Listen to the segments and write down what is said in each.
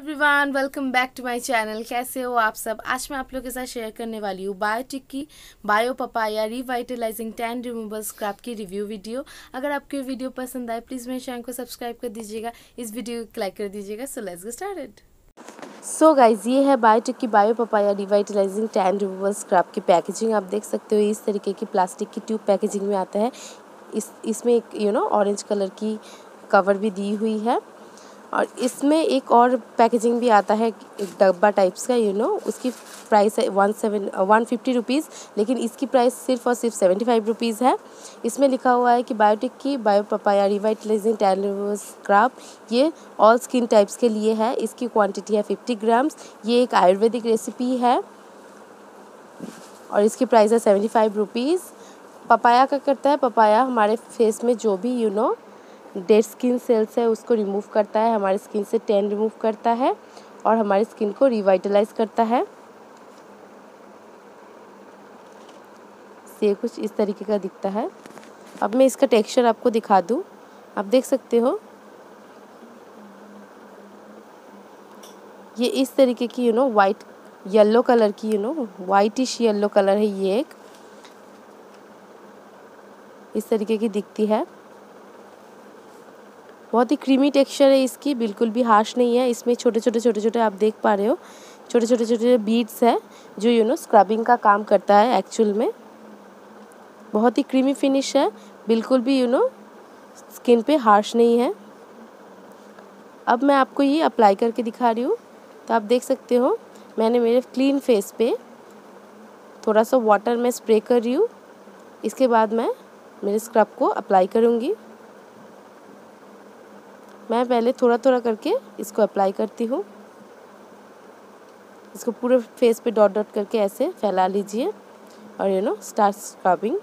Everyone welcome back to my channel कैसे हो आप सब? आज मैं आप लोगों के साथ शेयर करने वाली हूँ बायोटिक की bio papaya revitalising tan removal scrub की रिव्यू वीडियो अगर आपको ये वीडियो पसंद आए प्लीज़ मेरे चैनल को सब्सक्राइब कर दीजिएगा। इस वीडियो को लाइक कर दीजिएगा। So let's get started so so guys ये है बायोटिक की bio papaya revitalising tan removal scrub की पैकेजिंग आप देख सकते हो, इस तरीके की प्लास्टिक की ट्यूब पैकेजिंग में आता है। इस, इसमें एक यू नो ऑरेंज कलर की कवर भी दी हुई है। और इसमें एक और पैकेजिंग भी आता है एक डब्बा टाइप्स का यू नो उसकी प्राइस है one seven one fifty rupees लेकिन इसकी प्राइस सिर्फ़ और सिर्फ़ सेवेंटी फाइव रुपीज़ है। इसमें लिखा हुआ है कि बायोटिक की bio papaya revitalising tan scrub ये ऑल स्किन टाइप्स के लिए है। इसकी क्वांटिटी है फिफ्टी ग्राम्स ये एक आयुर्वेदिक रेसिपी है। और इसकी प्राइस है सेवेंटी फाइव रुपीज़ पपाया का करता है? पपाया हमारे फेस में जो भी you you know know, dead skin cells है, उसको रिमूव करता है, हमारे स्किन से टेन रिमूव करता है और हमारी स्किन को रिवाइटलाइज करता है। ये कुछ इस तरीके का दिखता है। अब मैं इसका टेक्सचर आपको दिखा दूँ। आप देख सकते हो। ये इस तरीके की you know white yellow colour की you know whitish yellow colour है ये एक। इस तरीके की दिखती है। बहुत ही क्रीमी टेक्सचर है इसकी, बिल्कुल भी हार्श नहीं है। इसमें छोटे छोटे छोटे छोटे आप देख पा रहे हो। छोटे छोटे छोटे बीड्स है जो यू नो स्क्रबिंग का काम करता है एक्चुअल में। बहुत ही क्रीमी फिनिश है। बिल्कुल भी यू नो स्किन पे हार्श नहीं है। अब मैं आपको ये अप्लाई करके दिखा रही हूँ। तो आप देख सकते हो, मैंने मेरे क्लीन फेस पे थोड़ा सा वाटर में स्प्रे कर रही हूँ। इसके बाद मैं मेरे स्क्रब को अप्लाई करूँगी। मैं पहले थोड़ा थोड़ा करके इसको अप्लाई करती हूँ। इसको पूरे फेस पे डॉट डॉट करके ऐसे फैला लीजिए और यू नो स्टार्ट स्क्रबिंग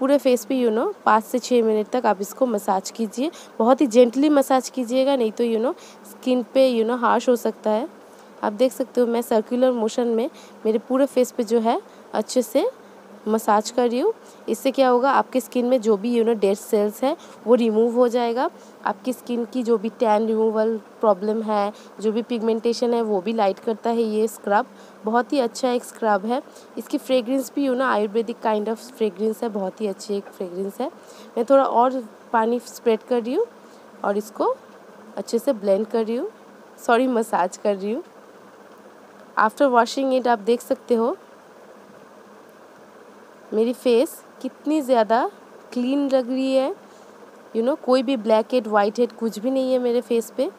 पूरे फेस पे यू नो पाँच से छः मिनट तक आप इसको मसाज कीजिए। बहुत ही जेंटली मसाज कीजिएगा, नहीं तो यू नो स्किन पे यू नो हार्श हो सकता है। आप देख सकते हो मैं सर्कुलर मोशन में मेरे पूरे फेस पे जो है अच्छे से मसाज कर रही हूँ। इससे क्या होगा, आपकी स्किन में जो भी यू नो डेड सेल्स है, वो रिमूव हो जाएगा। आपकी स्किन की जो भी टैन रिमूवल प्रॉब्लम है, जो भी पिगमेंटेशन है, वो भी लाइट करता है ये स्क्रब बहुत ही अच्छा एक स्क्रब है। इसकी फ्रेग्रेंस भी यू ना आयुर्वेदिक काइंड ऑफ़ फ्रेग्रेंस है। बहुत ही अच्छी एक फ्रेग्रेंस है। मैं थोड़ा और पानी स्प्रेड कर रही हूँ और इसको अच्छे से ब्लेंड कर रही हूँ। सॉरी मसाज कर रही हूँ। आफ्टर वॉशिंग इट आप देख सकते हो। मेरी फेस कितनी ज़्यादा क्लीन लग रही है। यू you नो know, कोई भी ब्लैक हेड वाइट हेड कुछ भी नहीं है मेरे फेस पे।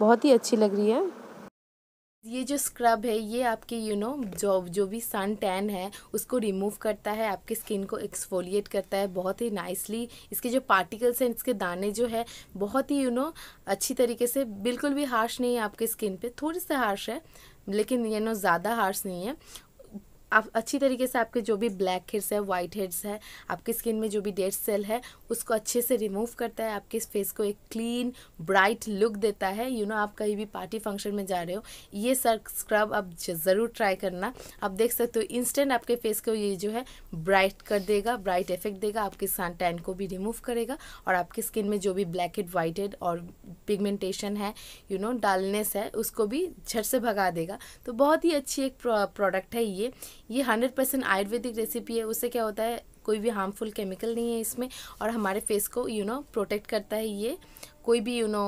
बहुत ही अच्छी लग रही है। ये जो स्क्रब है ये आपके यू you नो know, जो जो भी सन टैन है उसको रिमूव करता है आपके स्किन को एक्सफोलिएट करता है बहुत ही नाइसली इसके जो पार्टिकल्स हैं इसके दाने जो है बहुत ही यू नो अच्छी तरीके से बिल्कुल भी हार्श नहीं है आपके स्किन पे। थोड़ी सा हार्श है लेकिन यू नो ज़्यादा हार्श नहीं है। आप अच्छी तरीके से आपके जो भी ब्लैक हेड्स है वाइट हेड्स है आपकी स्किन में जो भी डेड सेल है उसको अच्छे से रिमूव करता है आपके फेस को एक क्लीन ब्राइट लुक देता है। यू you नो know, आप कहीं भी पार्टी फ़ंक्शन में जा रहे हो ये सर स्क्रब आप ज़रूर ट्राई करना। आप देख सकते हो इंस्टेंट आपके फेस को ये जो है ब्राइट कर देगा ब्राइट इफ़ेक्ट देगा आपके सन टैन को भी रिमूव करेगा और आपकी स्किन में जो भी ब्लैक हेड वाइट हेड और पिगमेंटेशन है यू नो डालनेस है उसको भी झट से भगा देगा। तो बहुत ही अच्छी एक प्रोडक्ट है ये। ये हंड्रेड परसेंट आयुर्वेदिक रेसिपी है उससे क्या होता है कोई भी हार्मफुल केमिकल नहीं है इसमें और हमारे फेस को यू नो प्रोटेक्ट करता है ये। कोई भी यू नो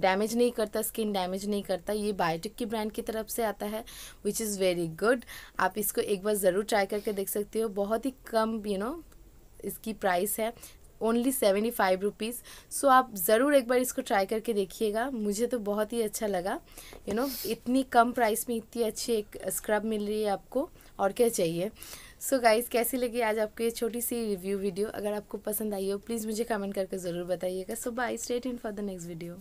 डैमेज नहीं करता स्किन डैमेज नहीं करता ये बायोटिक की ब्रांड की तरफ़ से आता है विच इज़ वेरी गुड आप इसको एक बार ज़रूर ट्राई करके देख सकते हो। बहुत ही कम यू नो इसकी प्राइस है only seventy five rupees so आप ज़रूर एक बार इसको ट्राई करके देखिएगा। मुझे तो बहुत ही अच्छा लगा। यू you नो know, इतनी कम प्राइस में इतनी अच्छी एक स्क्रब मिल रही है आपको। और क्या चाहिए? सो so गाइज़ कैसी लगी आज आपको ये छोटी सी रिव्यू वीडियो अगर आपको पसंद आई हो प्लीज़ मुझे कमेंट करके ज़रूर बताइएगा। सो बाई स्टेट इन फॉर द नेक्स्ट वीडियो